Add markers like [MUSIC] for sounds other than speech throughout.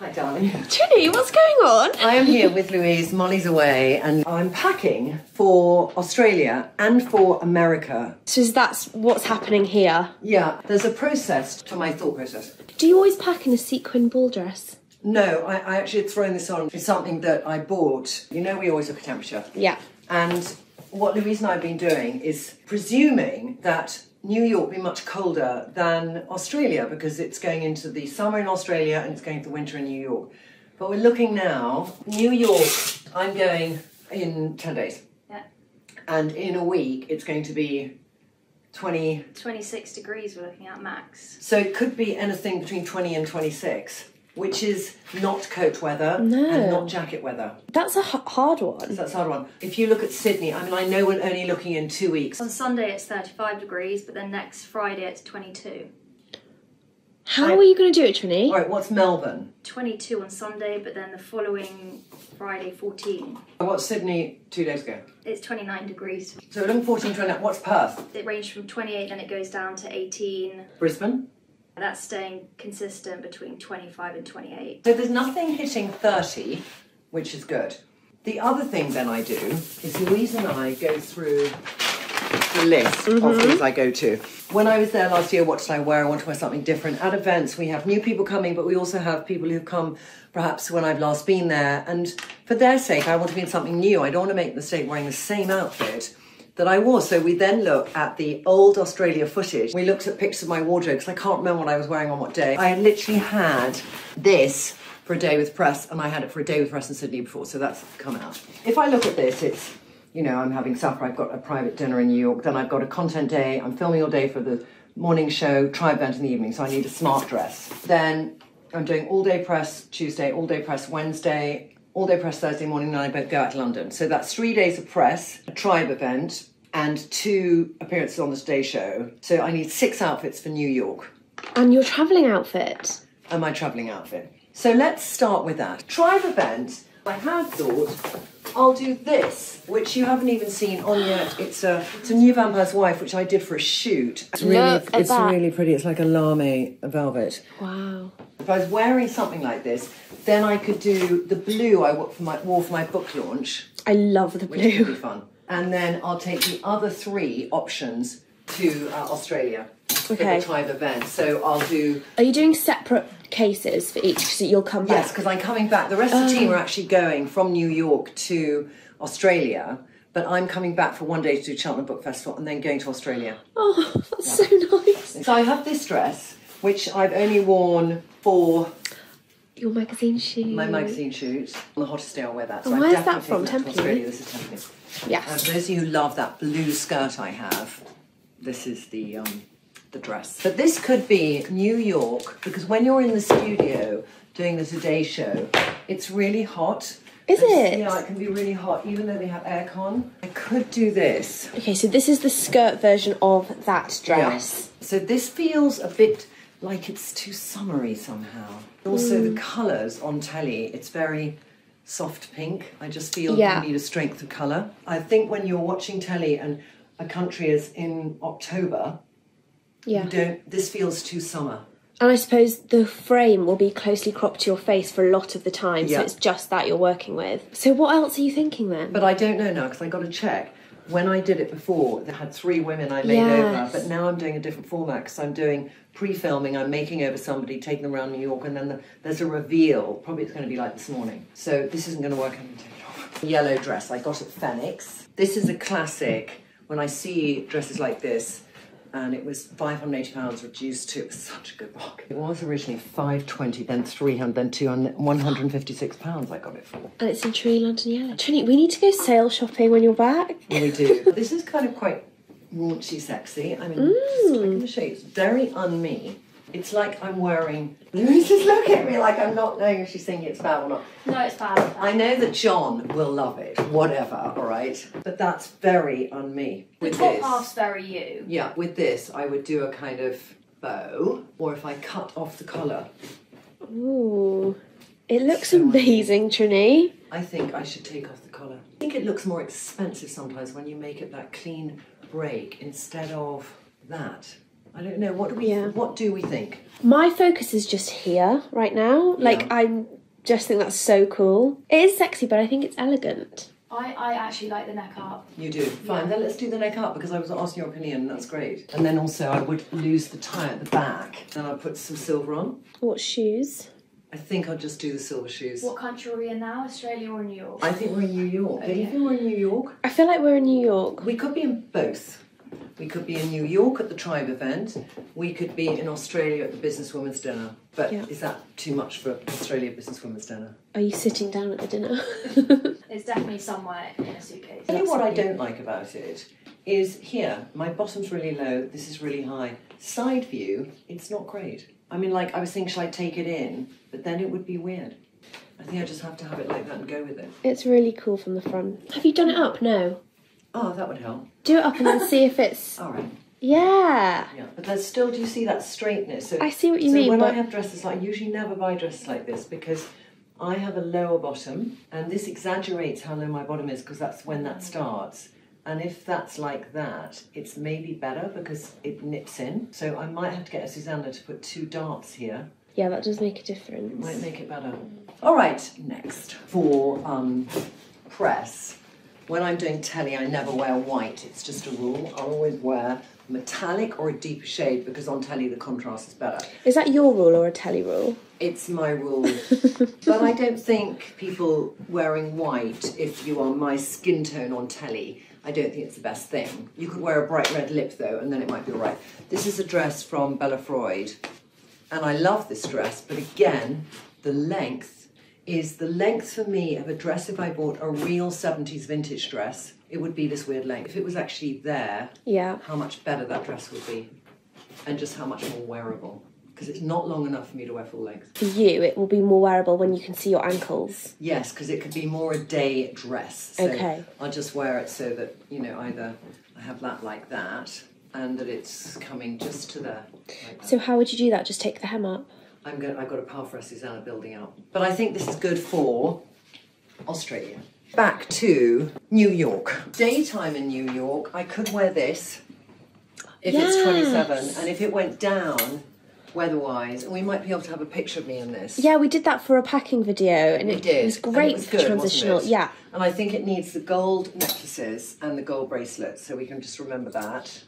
Hi, darling. Trinny, what's going on? I am here with Louise. Molly's away, and I'm packing for Australia and for America. So that's what's happening here. Yeah, there's a process to my thought process. Do you always pack in a sequin ball dress? No, I, I actually had thrown this on. It's something that I bought. You know, we always look at temperature. Yeah. And what Louise and I have been doing is presuming that New York be much colder than Australia because it's going into the summer in Australia and it's going to winter in New York. But we're looking now, New York, I'm going in 10 days. Yeah. And in a week, it's going to be 20. 26 degrees we're looking at max. So it could be anything between 20 and 26, which is not coat weather No. and not jacket weather. That's a h- hard one. That's a hard one. If you look at Sydney, I mean, I know we're only looking in two weeks. On Sunday it's 35 degrees, but then next Friday it's 22. How are you going to do it, Trinny? All right, what's Melbourne? 22 on Sunday, but then the following Friday 14. What's Sydney two days ago? It's 29 degrees. So 11, 14, 20. What's Perth? It ranged from 28, then it goes down to 18. Brisbane? That's staying consistent between 25 and 28. So there's nothing hitting 30, which is good. The other thing then I do is Louise and I go through the list of mm-hmm. things I go to. When I was there last year, what did I wear? I want to wear something different. At events, we have new people coming, but we also have people who've come perhaps when I've last been there. And for their sake, I want to be in something new. I don't want to make the mistake wearing the same outfit that I wore. So we then look at the old Australia footage. We looked at pictures of my wardrobe because I can't remember what I was wearing on what day. I literally had this for a day with press, and I had it for a day with press in Sydney before, so that's come out. If I look at this, it's you know, I'm having supper, I've got a private dinner in New York, then I've got a content day, I'm filming all day for the morning show, tribe event in the evening, so I need a smart dress. Then I'm doing all day press Tuesday, all day press Wednesday, all day press Thursday morning, and I both go out to London. So that's three days of press, a tribe event, and two appearances on the Today Show. So I need six outfits for New York And your travelling outfit. and my travelling outfit. So let's start with that. Tribe event, I had thought I'll do this, which you haven't even seen on yet. It's a it's a new Vampire's Wife, which I did for a shoot. It's really Look at it's that. really pretty. It's like a lame velvet. Wow. If I was wearing something like this, then I could do the blue I wore for my, wore for my book launch, I love the blue. which would be blue. fun. And then I'll take the other three options to uh, Australia for Okay. the tribe event. So I'll do Are you doing separate cases for each so you'll come back? Yes, because I'm coming back. The rest of the team are actually going from New York to Australia, but I'm coming back for one day to do Cheltenham Book Festival and then going to Australia. Oh, that's so nice. So I have this dress, which I've only worn for Your magazine shoot. my magazine shoot. On the hottest day, I'll wear that. So And I've where's that definitely from? Tempe? Australia. This is Tempe. And Yes. for those of you who love that blue skirt I have, this is the um, the dress. But this could be New York because when you're in the studio doing the Today Show, it's really hot. Is It's- it? Yeah, it can be really hot, even though they have aircon. I could do this. Okay, so this is the skirt version of that dress. Yeah. So this feels a bit like it's too summery somehow. Also, Mm. the colours on telly, it's very soft pink. I just feel Yeah. you need a strength of colour. I think when you're watching telly and a country is in October, Yeah. you don't. This feels too summer. And I suppose the frame will be closely cropped to your face for a lot of the time, Yeah. so it's just that you're working with. So what else are you thinking then? But I don't know now because I got to check. When I did it before, they had three women I made Yes. over, but now I'm doing a different format because I'm doing pre-filming. I'm making over somebody, taking them around New York, and then the, there's a reveal. Probably it's going to be like this morning. So this isn't going to work. I'm going to take it off. Yellow dress I got at Phoenix. This is a classic. When I see dresses like this, and it was five hundred eighty pounds reduced to it was such a good bargain. It was originally five twenty, then three hundred, then two hundred, one hundred and fifty six pounds. I got it for. and it's in Trinny London Yellow. Trinny, we need to go sale shopping when you're back. We do. [LAUGHS] this is kind of quite raunchy sexy. I mean, mm. just like in the shape. It's very un me. It's like I'm wearing. Louise [LAUGHS] just look at me like I'm not knowing if she's thinking it's bad or not. No, it's bad. I know that John will love it, whatever, all right? But that's very on me. The With top this. half's very you. Yeah, with this, I would do a kind of bow, or if I cut off the collar, Ooh. It looks So amazing, Trinny. I think I should take off the collar. I think it looks more expensive sometimes when you make it that clean break instead of that. I don't know. What do we? Yeah. What do we think? My focus is just here right now. Like Yeah. I'm just think that's so cool. It is sexy, but I think it's elegant. I, I actually like the neck up. You do. Fine. Then let's do the neck up because I was asking your opinion. and That's great. And then also I would lose the tie at the back. Then I'll put some silver on. What shoes? I think I'll just do the silver shoes. What country are we in now? Australia or New York? I think we're in New York. Don't you think we're in New York? I feel like we're in New York. We could be in both. We could be in New York at the Tribe event. We could be in Australia at the Businesswomen's Dinner. But Yeah. is that too much for Australia Businesswomen's Dinner? Are you sitting down at the dinner? [LAUGHS] It's definitely somewhere in a suitcase. Tell you what I don't like about it is here, my bottom's really low, this is really high. Side view, it's not great. I mean, like, I was thinking, should I take it in? But then it would be weird. I think I just have to have it like that and go with it. it's really cool from the front. Have you done it up? No. Oh, that would help. Do it up and then see if it's. [LAUGHS] All right. Yeah. Yeah, but there's still, do you see that straightness? So, I see what you so mean, when I have dresses like, I usually never buy dresses like this because I have a lower bottom and this exaggerates how low my bottom is because that's when that starts. And if that's like that, it's maybe better because it nips in. So I might have to get a Susanna to put two darts here. Yeah, that does make a difference. Might make it better. All right, next for um, press. When I'm doing telly, I never wear white. It's just a rule. I always wear metallic or a deeper shade because on telly the contrast is better. Is that your rule or a telly rule? It's my rule. [LAUGHS] but I don't think people wearing white, if you are my skin tone on telly, I don't think it's the best thing. You could wear a bright red lip though, and then it might be all right. This is a dress from Bella Freud, and I love this dress, but again, the length is the length for me of a dress if I bought a real 70s vintage dress, it would be this weird length. If it was actually there, Yeah. how much better that dress would be, and just how much more wearable. Because it's not long enough for me to wear full length. For you, it will be more wearable when you can see your ankles. Yes, because it could be more a day dress. So Okay. I'll just wear it so that, you know, either I have that like that and that it's coming just to there. Like. So how would you do that? Just take the hem up. I'm going I've got a for Susanna building up. But I think this is good for Australia. Back to New York. Daytime in New York, I could wear this if it's 27 and if it went down weather-wise, and we might be able to have a picture of me in this. Yeah, we did that for a packing video, and it, did. was great it was for good, transitional. It? Yeah, And I think it needs the gold necklaces and the gold bracelets, so we can just remember that.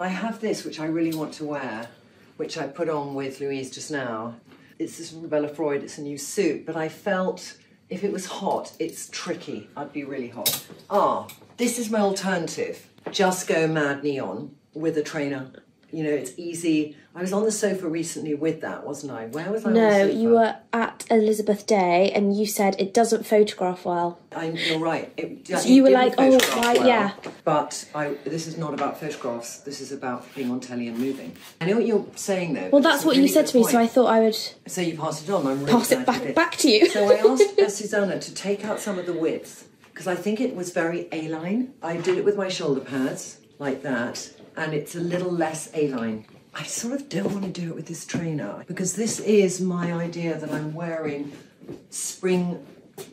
I have this, which I really want to wear, which I put on with Louise just now. It's this from Bella Freud. It's a new suit, but I felt if it was hot, it's tricky. I'd be really hot. Ah, this is my alternative. Just go mad neon with a trainer. You know, it's easy. I was on the sofa recently with that, wasn't I? Where was I? on the no, you were at Elizabeth Day, and you said it doesn't photograph well. I, you're right. It, So you were like, oh, right, well, yeah. But I, this is not about photographs. This is about being on telly and moving. I know what you're saying though. Well, that's what you said to me, so I thought I would So you pass it on. I'm really pass it back did. back to you. So I asked uh, [LAUGHS] Susanna to take out some of the width because I think it was very A-line. I did it with my shoulder pads like that, and it's a little less A-line. I sort of don't want to do it with this trainer because this is my idea that I'm wearing spring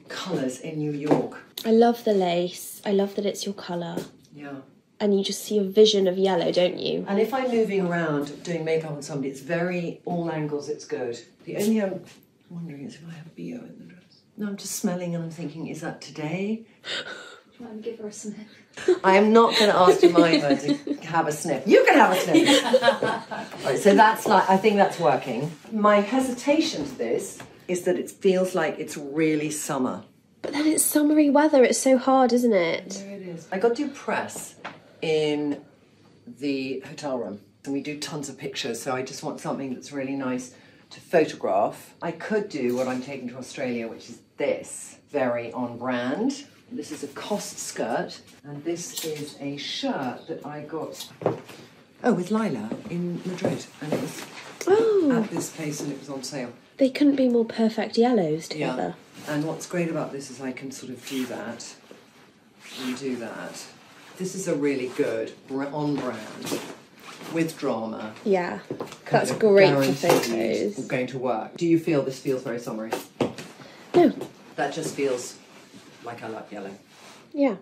colours in New York. I love the lace. I love that it's your colour, Yeah. and you just see a vision of yellow, don't you? And if I'm moving around doing makeup on somebody, it's very all angles. It's good. The only I'm wondering is if I have a bo in the dress. No, I'm just smelling and I'm thinking, is that today? [LAUGHS] Do you want to give her a sniff? [LAUGHS] I am not going to ask Jemima to have a sniff. You can have a sniff. [LAUGHS] right, so that's like I think that's working. My hesitation to this is that it feels like it's really summer. But then it's summery weather. It's so hard, isn't it? There it is. I got to do press in the hotel room, and we do tons of pictures. So I just want something that's really nice to photograph. I could do what I'm taking to Australia, which is this, very on brand. This is a cost skirt, and this is a shirt that I got. Oh, with Lila in Madrid, and it was Oh, at this place, and it was on sale. they couldn't be more perfect yellows together. Yeah. And what's great about this is I can sort of do that and do that. This is a really good on brand with drama. Yeah, that's great for photos. Going to work. Do you feel this feels very summery? No, That just feels like I like yellow. yeah.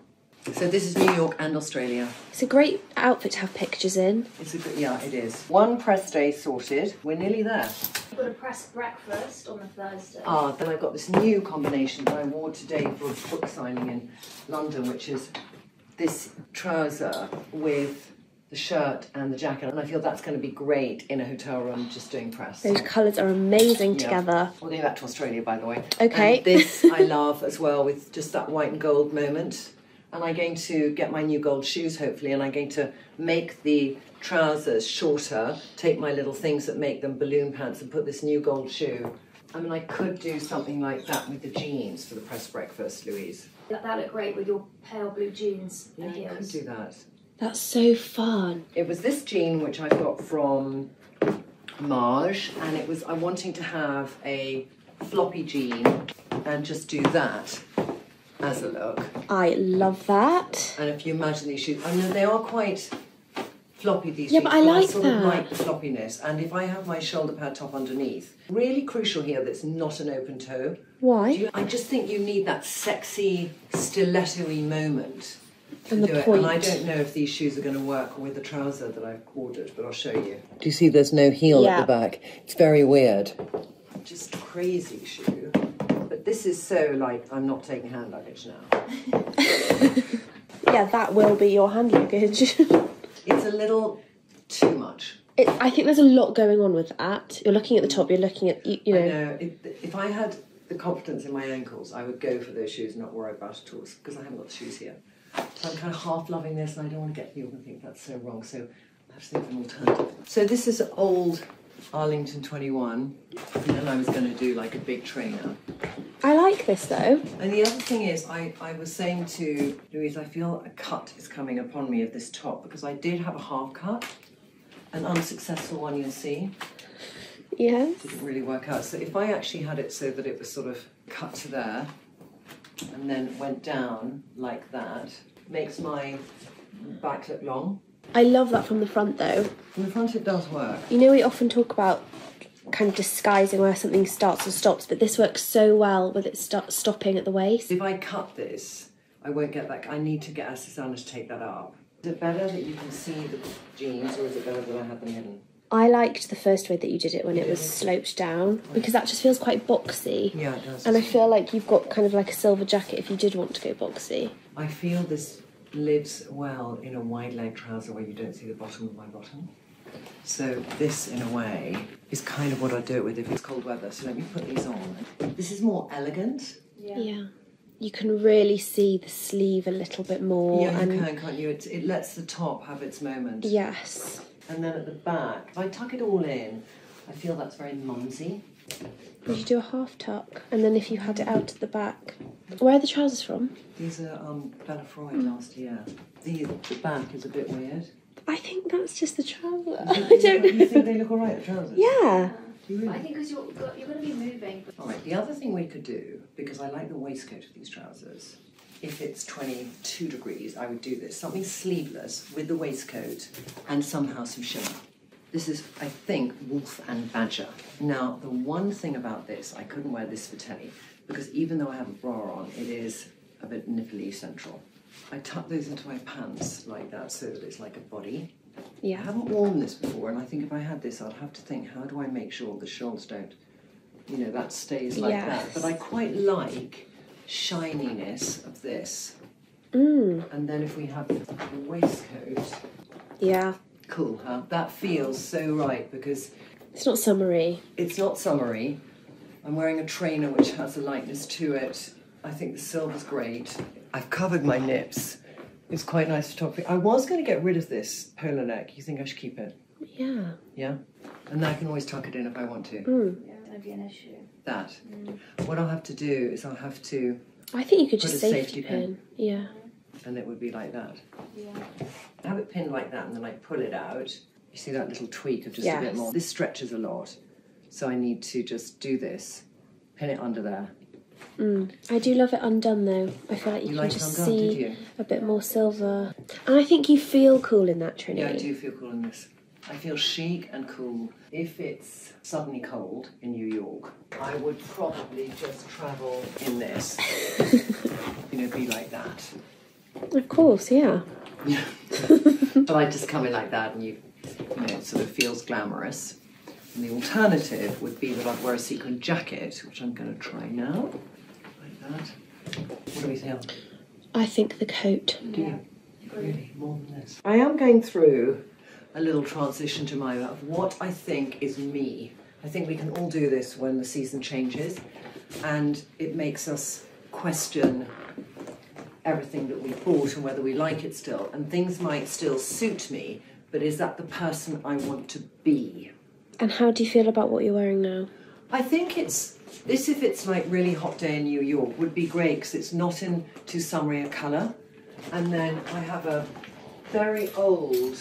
So this is New York and Australia. It's a great outfit to have pictures in. It's a good, yeah, it is. One press day sorted. We're nearly there. We've got a press breakfast on the Thursday. Ah, then I've got this new combination that I wore today for a book signing in London, which is this trouser with the shirt and the jacket, and I feel that's going to be great in a hotel room just doing press. Those colours are amazing Yeah. together. We're going back to Australia, by the way. Okay. And this [LAUGHS] I love as well with just that white and gold moment. And I'm going to get my new gold shoes, hopefully, and I'm going to make the trousers shorter, take my little things that make them balloon pants, and put this new gold shoe. I mean, I could do something like that with the jeans for the press breakfast, Louise. That, that looked great with your pale blue jeans Yeah, and I could do that. That's so fun. It was this jean which I got from Marge, and it was I'm wanting to have a floppy jean and just do that as a look. I love that. And if you imagine these shoes, I know they are quite floppy these Yeah, jeans, but I like sort of that. like the floppiness. And if I have my shoulder pad top underneath, really crucial here that it's not an open toe. Why? You- I just think you need that sexy stiletto-y moment to And do it. And I don't know if these shoes are going to work with the trouser that I've ordered, but I'll show you. Do you see there's no heel Yeah. at the back? It's very weird. Just crazy shoe. But this is so like I'm not taking hand luggage now. [LAUGHS] Yeah, that will be your hand luggage. [LAUGHS] It's a little too much. it, I think there's a lot going on with that. You're looking at the top. You're looking at you, you I know. know. If, if I had the confidence in my ankles, I would go for those shoes and not worry about it at all because I haven't got the shoes here. So I'm kind of half loving this and I don't want to get people to think that's so wrong. So I have to think of an alternative. So this is old Arlington 21 and then I was going to do like a big trainer. I like this though. And the other thing is, I, I was saying to Louise, I feel a cut is coming upon me of this top because I did have a half cut, an unsuccessful one, you'll see. Yes. didn't really work out. So if I actually had it so that it was sort of cut to there and then went down like that, makes my back look long. I love that from the front though. From the front it does work. You know, we often talk about kind of disguising where something starts and stops, but this works so well with it st- stopping at the waist. If I cut this, I won't get that. I need to get a Susanna to take that up. Is it better that you can see the jeans or is it better that I have them hidden? I liked the first way that you did it when it was sloped down because that just feels quite boxy. Yeah, it does. And I feel like you've got kind of like a silver jacket if you did want to go boxy. I feel this lives well in a wide leg trouser where you don't see the bottom of my bottom. So this, in a way, is kind of what I'd do it with if it's cold weather. So let me put these on. This is more elegant. Yeah. Yeah. You can really see the sleeve a little bit more. yeah, and you can, can't you? It, it lets the top have its moment. Yes. And then at the back, if I tuck it all in, I feel that's very mumsy. Would you do a half tuck? And then if you had it out at the back. Where are the trousers from? These are um, Bella Freud last year. The, the back is a bit weird. I think that's just the trouser. [LAUGHS] I don't you think they look all right, the trousers? Yeah. Do you But really? I think because you're, you're going to be moving. All right, the other thing we could do, because I like the waistcoat of these trousers, if it's 22 degrees, I would do this. Something sleeveless with the waistcoat and somehow some shimmer. This is, I think, Wolf and Badger. Now, the one thing about this, I couldn't wear this for telly, because even though I have a bra on, it is a bit nipply central. I tuck those into my pants like that so that it's like a body. Yeah. I haven't worn this before, and I think if I had this, I'd have to think, how do I make sure the shawls don't, you know, that stays like that. Yes. But I quite like shininess of this. Mm. And then if we have the waistcoat, Yeah. cool, huh? That feels so right because It's not summery. it's not summery. I'm wearing a trainer which has a lightness to it. I think the silver's great. I've covered my nips. It's quite nice to talk. I was going to get rid of this polar neck. You think I should keep it? Yeah. Yeah? And I can always tuck it in if I want to. Mm. Yeah, it's going to be an issue. That. What I'll have to do is I'll have to, I think you could just safety, safety pin. pin. Yeah. and it would be like that. Yeah. I have it pinned like that and then I pull it out. You see that little tweak of just a bit more. This stretches a lot. So I need to just do this, pin it under there. Mm. I do love it undone though. I feel like you, You can like just undone, see a bit more silver. And I think you feel cool in that, Trinny. Yeah, I do feel cool in this. I feel chic and cool. If it's suddenly cold in New York, I would probably just travel in this. [LAUGHS] you know, be like that. Of course, yeah. [LAUGHS] but I just come in like that and you, you know, it sort of feels glamorous. And the alternative would be that I'd wear a sequin jacket, which I'm going to try now, like that. What do we feel? I think the coat. Do you? Really, more than this. I am going through a little transition to my of what I think is me. I think we can all do this when the season changes, and it makes us question everything that we bought and whether we like it still. And things might still suit me, but is that the person I want to be? And how do you feel about what you're wearing now? I think it's this if it's like really hot day in New York would be great because it's not in too summery a colour. And then I have a very old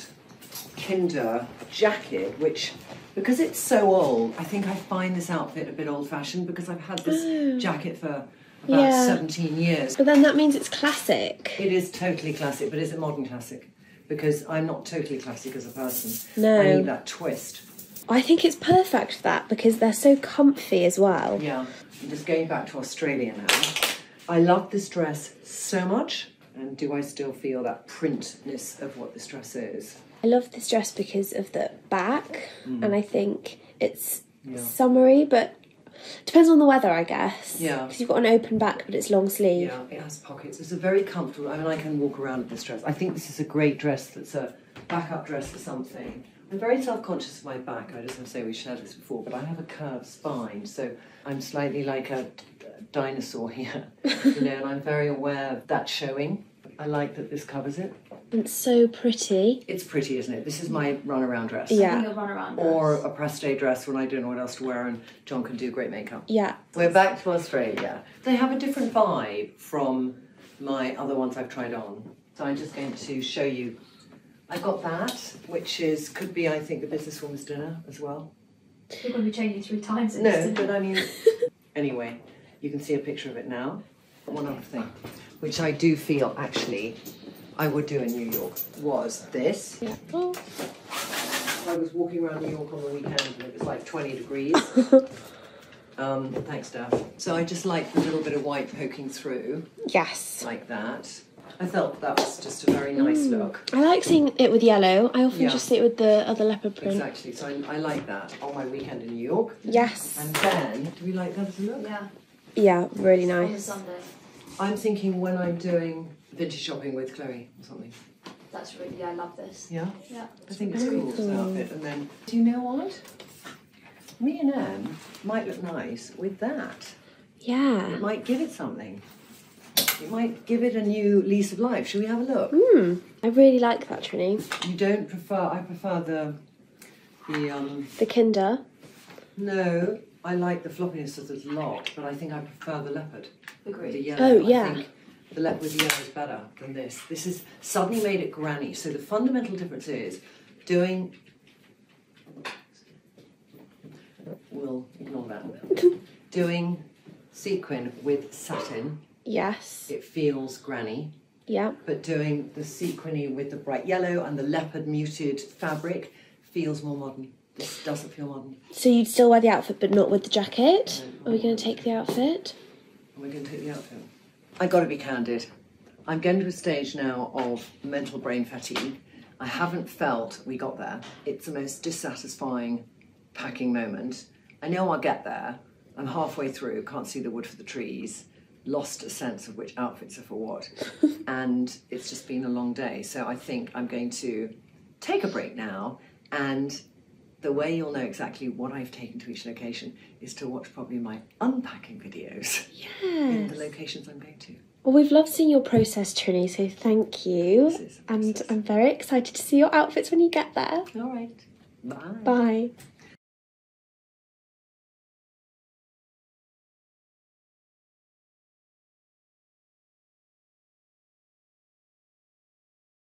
Kinder jacket, which because it's so old, I think I find this outfit a bit old fashioned because I've had this [GASPS] jacket for about Yeah. 17 years. But then that means it's classic. It is totally classic, but is it modern classic? Because I'm not totally classic as a person. No. I need that twist. I think it's perfect for that because they're so comfy as well. Yeah. I'm just going back to Australia now. I love this dress so much. And do I still feel that printness of what this dress is? I love this dress because of the back, and I think it's Mm. Yeah. summery, but depends on the weather, I guess. Yeah. Because you've got an open back, but it's long sleeve. Yeah, it has pockets. It's a very comfortable. I mean, I can walk around in this dress. I think this is a great dress. That's a backup dress for something. I'm very self-conscious of my back. I just want to say we shared this before, but I have a curved spine, so I'm slightly like a dinosaur here, [LAUGHS] you know, and I'm very aware of that showing. I like that this covers it. It's so pretty. It's pretty, isn't it? This is my run-around dress. Yeah. I think a Or a press day dress when I don't know what else to wear, and John can do great makeup. Yeah. We're back to Australia. They have a different vibe from my other ones I've tried on. So I'm just going to show you. I got that, which is could be I think the businesswoman's dinner as well. You're going to be changing three times. in No, this, but I mean, [LAUGHS] anyway, you can see a picture of it now. One other thing, which I do feel actually I would do in New York, was this. Yeah. Oh. I was walking around New York on the weekend and it was like 20 degrees. [LAUGHS] um, thanks, Daph. So I just like the little bit of white poking through, Yes. like that. I felt that was just a very nice look. I like seeing it with yellow. I often Yeah. just see it with the other leopard print. Exactly. So I, I like that on my weekend in New York. Yes. And then, do we like that as a look? Yeah, Yeah, really on the nice. Sunday. I'm thinking when I'm doing vintage shopping with Chloe or something. That's really, yeah, I love this. Yeah? Yeah. I think it's cool, this outfit. And then, do you know what? Me and Em might look nice with that. Yeah. It might give it something. It might give it a new lease of life. Shall we have a look? Hmm. I really like that, Trinny. You don't prefer? I prefer the the um. The Kinder. No, I like the floppiness of the lot, but I think I prefer the leopard. Agreed. The yellow. Oh, I yeah. think the leopard with the yellow is better than this. This is suddenly made it granny. So the fundamental difference is doing. We'll ignore that. [LAUGHS] doing sequin with satin, Yes. it feels granny. Yeah. but doing the sequiny with the bright yellow and the leopard muted fabric feels more modern. This doesn't feel modern. So you'd still wear the outfit, but not with the jacket? Are we going to take the outfit? And we're going to take the outfit. I got to be candid. I'm getting to a stage now of mental brain fatigue. I haven't felt we got there. It's the most dissatisfying packing moment. I know I'll get there. I'm halfway through, can't see the wood for the trees, lost a sense of which outfits are for what. [LAUGHS] and it's just been a long day. So I think I'm going to take a break now. And the way you'll know exactly what I've taken to each location is to watch probably my unpacking videos in the locations I'm going to. Well, we've loved seeing your process, Trinny, so thank you. This is And. I'm very excited to see your outfits when you get there. All right. Bye. Bye.